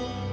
you.